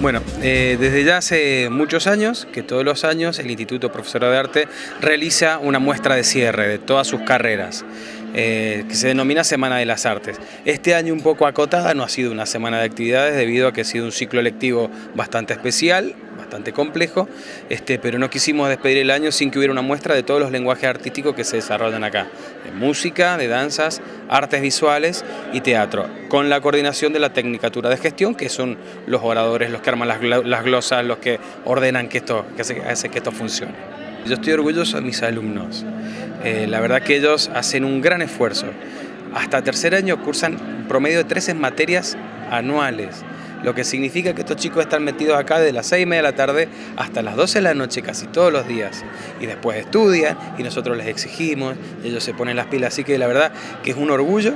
Bueno, eh, desde ya hace muchos años que todos los años el Instituto Profesor de Arte realiza una muestra de cierre de todas sus carreras. Eh, que se denomina Semana de las Artes. Este año un poco acotada, no ha sido una semana de actividades debido a que ha sido un ciclo lectivo bastante especial, bastante complejo, este, pero no quisimos despedir el año sin que hubiera una muestra de todos los lenguajes artísticos que se desarrollan acá, de música, de danzas, artes visuales y teatro, con la coordinación de la Tecnicatura de Gestión, que son los oradores, los que arman las, glosas, los que ordenan que esto, que hace que esto funcione. Yo estoy orgulloso de mis alumnos. Eh, la verdad que ellos hacen un gran esfuerzo. Hasta tercer año cursan un promedio de 13 materias anuales lo que significa que estos chicos están metidos acá de las 6 y media de la tarde hasta las 12 de la noche casi todos los días y después estudian y nosotros les exigimos, ellos se ponen las pilas, así que la verdad que es un orgullo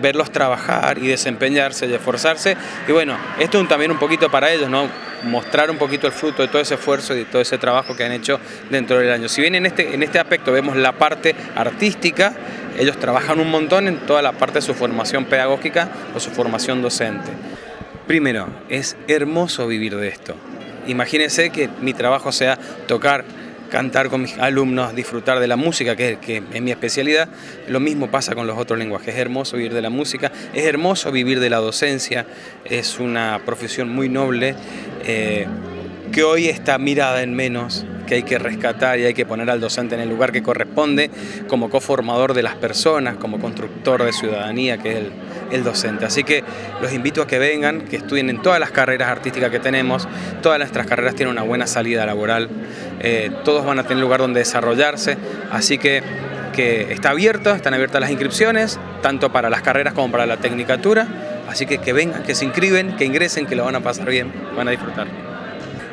verlos trabajar y desempeñarse y esforzarse y bueno, esto es también un poquito para ellos, ¿no? mostrar un poquito el fruto de todo ese esfuerzo y de todo ese trabajo que han hecho dentro del año. Si bien en este, en este aspecto vemos la parte artística, ellos trabajan un montón en toda la parte de su formación pedagógica o su formación docente. Primero, es hermoso vivir de esto. Imagínense que mi trabajo sea tocar, cantar con mis alumnos, disfrutar de la música, que, es mi especialidad. Lo mismo pasa con los otros lenguajes. Es hermoso vivir de la música, es hermoso vivir de la docencia, es una profesión muy noble eh, que hoy está mirada en menos que hay que rescatar y hay que poner al docente en el lugar que corresponde como coformador de las personas, como constructor de ciudadanía, que es el, docente. Así que los invito a que vengan, que estudien en todas las carreras artísticas que tenemos, todas nuestras carreras tienen una buena salida laboral, eh, todos van a tener lugar donde desarrollarse, así que que está abierto, están abiertas las inscripciones, tanto para las carreras como para la tecnicatura, así que que vengan, que se inscriben, que ingresen, que lo van a pasar bien, van a disfrutar.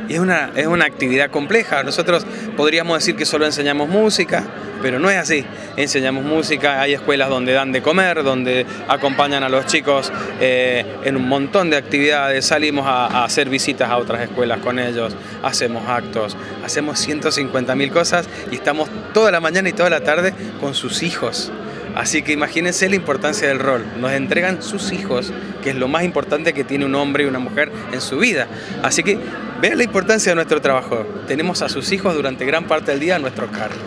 Y es una, es una actividad compleja. Nosotros podríamos decir que solo enseñamos música, pero no es así. Enseñamos música, hay escuelas donde dan de comer, donde acompañan a los chicos eh, en un montón de actividades, salimos a, hacer visitas a otras escuelas con ellos, hacemos actos, hacemos 150 mil cosas y estamos toda la mañana y toda la tarde con sus hijos. Así que imagínense la importancia del rol. Nos entregan sus hijos, que es lo más importante que tiene un hombre y una mujer en su vida. Así que vean la importancia de nuestro trabajo. Tenemos a sus hijos durante gran parte del día a nuestro cargo.